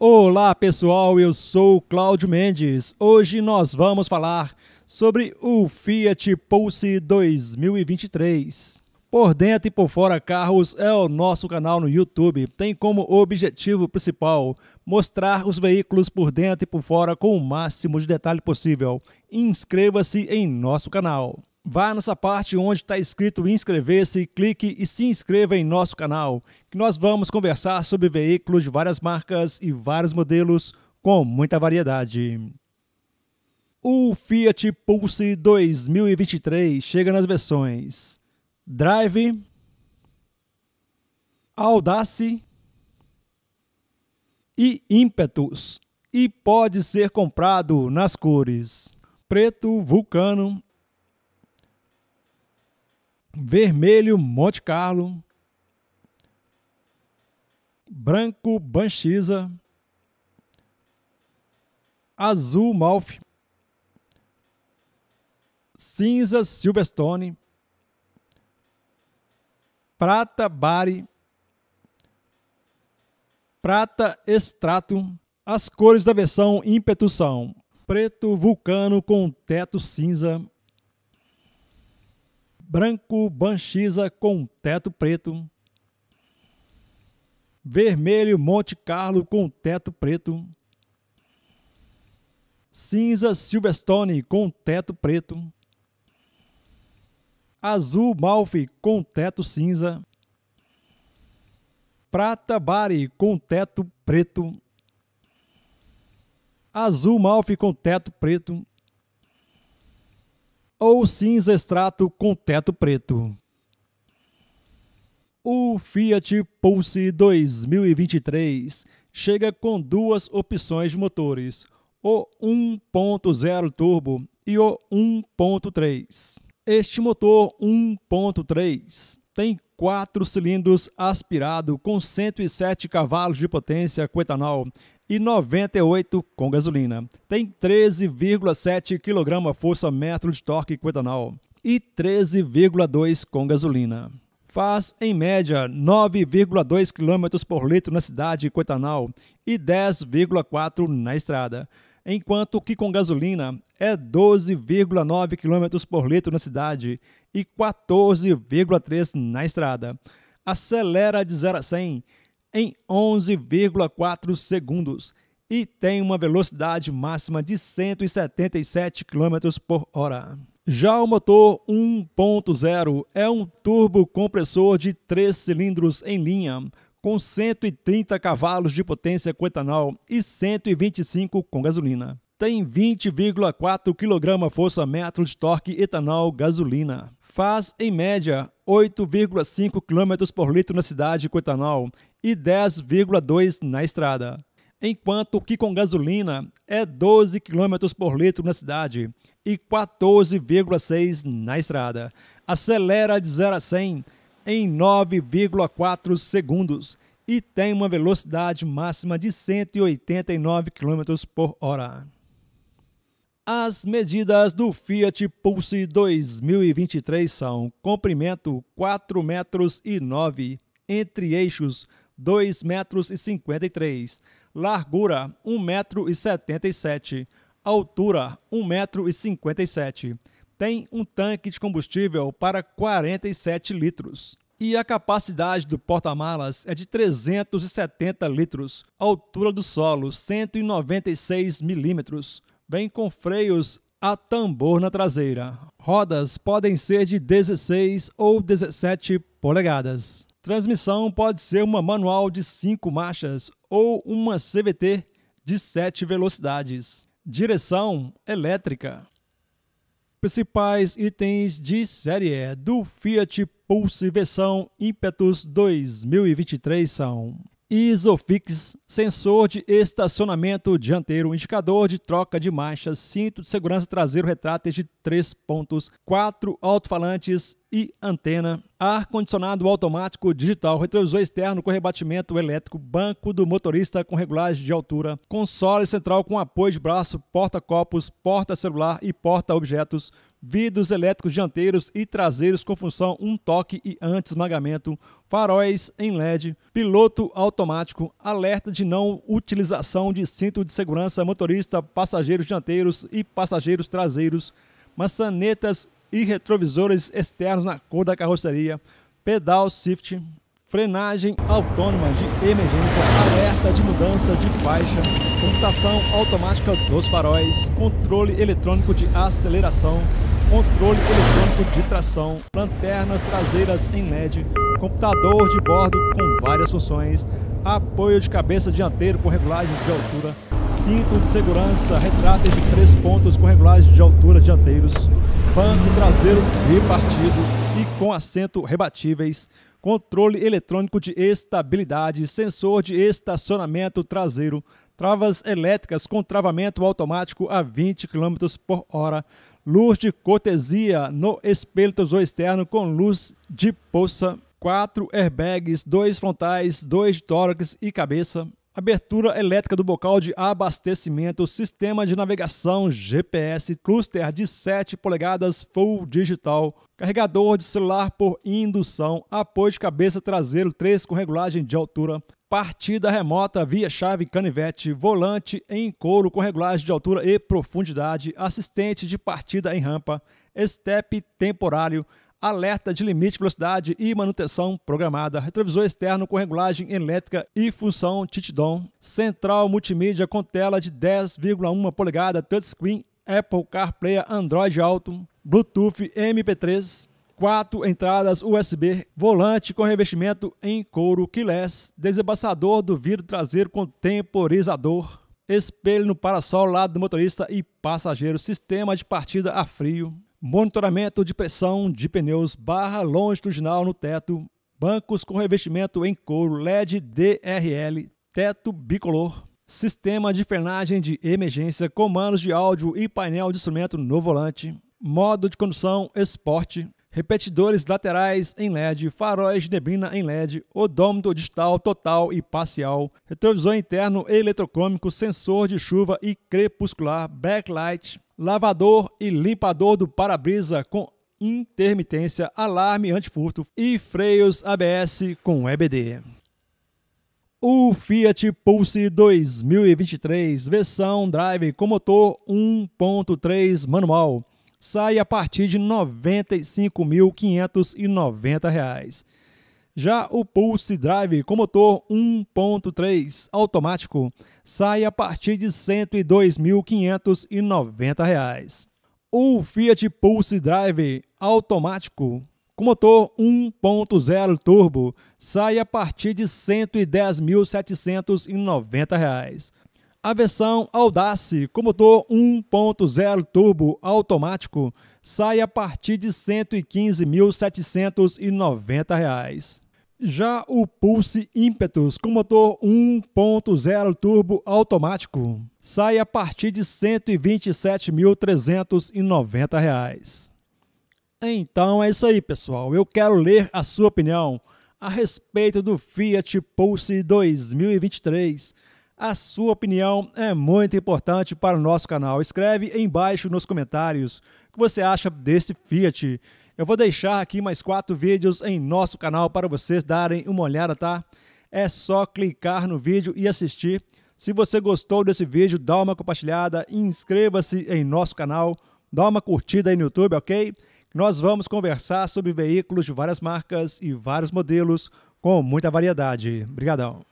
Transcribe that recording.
Olá pessoal, eu sou Cláudio Mendes. Hoje nós vamos falar sobre o Fiat Pulse 2023. Por dentro e por fora carros é o nosso canal no YouTube. Tem como objetivo principal mostrar os veículos por dentro e por fora com o máximo de detalhe possível. Inscreva-se em nosso canal. Vá nessa parte onde está escrito inscrever-se, clique e se inscreva em nosso canal, que nós vamos conversar sobre veículos de várias marcas e vários modelos com muita variedade. O Fiat Pulse 2023 chega nas versões Drive, Audace e Impetus e pode ser comprado nas cores preto, vulcano vermelho Monte Carlo, branco Banchisa, azul Malfi, cinza Silverstone, prata Bari, prata Extrato. As cores da versão ímpeto são preto vulcano com teto cinza, branco Banchisa com teto preto, vermelho Monte Carlo com teto preto, cinza Silverstone com teto preto, azul Malfi com teto cinza, prata Bari com teto preto, azul Malfi com teto preto, ou cinza extrato com teto preto. O Fiat Pulse 2023 chega com duas opções de motores, o 1.0 turbo e o 1.3. Este motor 1.3 tem quatro cilindros aspirado com 107 cavalos de potência com etanol e 98 com gasolina. Tem 13,7 kg força-metro de torque com etanol e 13,2 com gasolina. Faz, em média, 9,2 km por litro na cidade com etanol e 10,4 na estrada, enquanto que com gasolina é 12,9 km por litro na cidade e 14,3 na estrada. Acelera de 0 a 100 em 11,4 segundos e tem uma velocidade máxima de 177 km por hora. Já o motor 1.0 é um turbo compressor de 3 cilindros em linha, com 130 cavalos de potência com etanol e 125 com gasolina. Tem 20,4 kg força-metro de torque etanol gasolina. Faz, em média, 8,5 km por litro na cidade com etanol e 10,2 na estrada, enquanto que com gasolina é 12 km por litro na cidade e 14,6 na estrada. Acelera de 0 a 100 em 9,4 segundos e tem uma velocidade máxima de 189 km por hora. As medidas do Fiat Pulse 2023 são comprimento 4 metros e 9 entre eixos 2 metros e 53, largura 1 metro e 77, altura 1 metro e 57. Tem um tanque de combustível para 47 litros. E a capacidade do porta-malas é de 370 litros. Altura do solo 196 milímetros. Vem com freios a tambor na traseira. Rodas podem ser de 16 ou 17 polegadas. Transmissão pode ser uma manual de 5 marchas ou uma CVT de 7 velocidades. Direção elétrica. Principais itens de série do Fiat Pulse versão Impetus 2023 são Isofix, sensor de estacionamento dianteiro, indicador de troca de marchas, cinto de segurança traseiro retrátil de 3 pontos, quatro alto-falantes e antena, ar-condicionado automático digital, retrovisor externo com rebatimento elétrico, banco do motorista com regulagem de altura, console central com apoio de braço, porta-copos, porta-celular e porta-objetos, vidros elétricos dianteiros e traseiros com função um toque e anti-esmagamento, faróis em LED, piloto automático, alerta de não utilização de cinto de segurança motorista, passageiros dianteiros e passageiros traseiros, maçanetas e retrovisores externos na cor da carroceria, pedal shift, frenagem autônoma de emergência, alerta de mudança de faixa, computação automática dos faróis, controle eletrônico de aceleração, controle eletrônico de tração, lanternas traseiras em LED, computador de bordo com várias funções, apoio de cabeça dianteiro com regulagem de altura, cinto de segurança retrátil de três pontos com regulagem de altura dianteiros, banco traseiro bipartido e com assento rebatíveis, controle eletrônico de estabilidade, sensor de estacionamento traseiro, travas elétricas com travamento automático a 20 km por hora, luz de cortesia no espelho tosor externo com luz de poça, quatro airbags, dois frontais, dois de tórax e cabeça, abertura elétrica do bocal de abastecimento, sistema de navegação GPS, cluster de 7 polegadas full digital, carregador de celular por indução, apoio de cabeça traseiro 3 com regulagem de altura, partida remota via chave canivete, volante em couro com regulagem de altura e profundidade, assistente de partida em rampa, step temporário, alerta de limite de velocidade e manutenção programada, retrovisor externo com regulagem elétrica e função touchdown, central multimídia com tela de 10,1 polegada, touchscreen, Apple CarPlay, Android Auto, Bluetooth MP3, quatro entradas USB, volante com revestimento em couro keyless, desembaçador do vidro traseiro com temporizador, espelho no parasol lado do motorista e passageiro, sistema de partida a frio, monitoramento de pressão de pneus, barra longitudinal no teto, bancos com revestimento em couro LED DRL, teto bicolor, sistema de frenagem de emergência, comandos de áudio e painel de instrumento no volante, modo de condução esporte, repetidores laterais em LED, faróis de neblina em LED, odômetro digital total e parcial, retrovisor interno eletrocrômico, sensor de chuva e crepuscular, backlight, lavador e limpador do para-brisa com intermitência, alarme antifurto e freios ABS com EBD. O Fiat Pulse 2023 versão drive com motor 1.3 manual sai a partir de R$ 95.590. Já o Pulse Drive com motor 1.3 automático sai a partir de R$ 102.590. O Fiat Pulse Drive automático com motor 1.0 turbo sai a partir de R$ 110.790. A versão Audace com motor 1.0 turbo automático sai a partir de R$ 115.790. Já o Pulse Impetus com motor 1.0 turbo automático sai a partir de R$ 127.390. Então é isso aí, pessoal. Eu quero ler a sua opinião a respeito do Fiat Pulse 2023 a sua opinião é muito importante para o nosso canal. Escreve embaixo nos comentários o que você acha desse Fiat. Eu vou deixar aqui mais quatro vídeos em nosso canal para vocês darem uma olhada, tá? É só clicar no vídeo e assistir. Se você gostou desse vídeo, dá uma compartilhada, inscreva-se em nosso canal, dá uma curtida aí no YouTube, ok? Nós vamos conversar sobre veículos de várias marcas e vários modelos com muita variedade. Obrigadão.